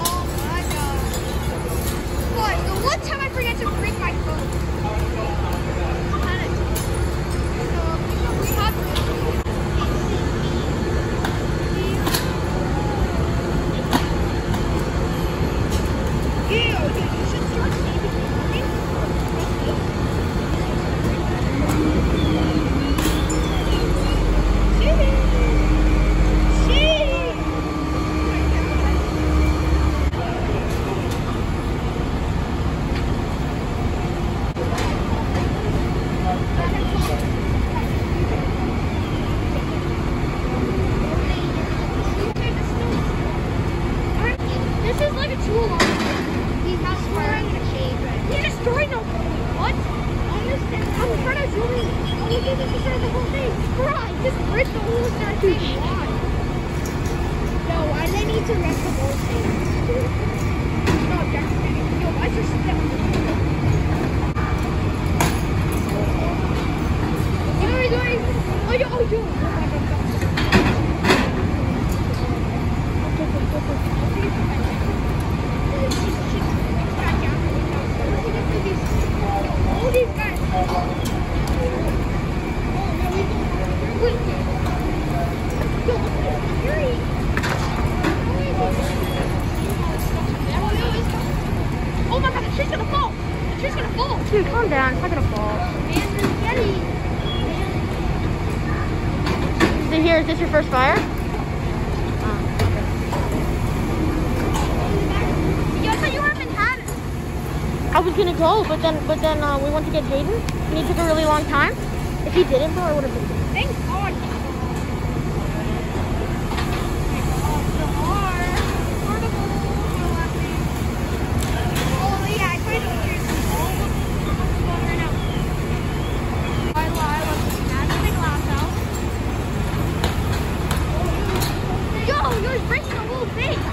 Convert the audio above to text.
Oh, my god. Boy, the one time I forget to bring my phone. This is like a tool. He's not swearing a shade. He's destroying the what? I'm trying to zoom in. Oh, you didn't destroy the whole thing. Right, just rip the whole entire thing. Why? No, do they need to rip the whole thing? No, that's Yo, why is there step on the What are we doing? Oh, yo, oh, yo. Oh, my God. All these guys. Oh my god, the tree's gonna fall! The tree's fall! Dude, calm down. It's not gonna fall. Man, the So here, is this your first fire? I thought you were in Manhattan. I was gonna go, but then but then uh, we went to get Jaden, and he took a really long time. If he didn't, though, I would have been. Thank God. was breaking the whole thing.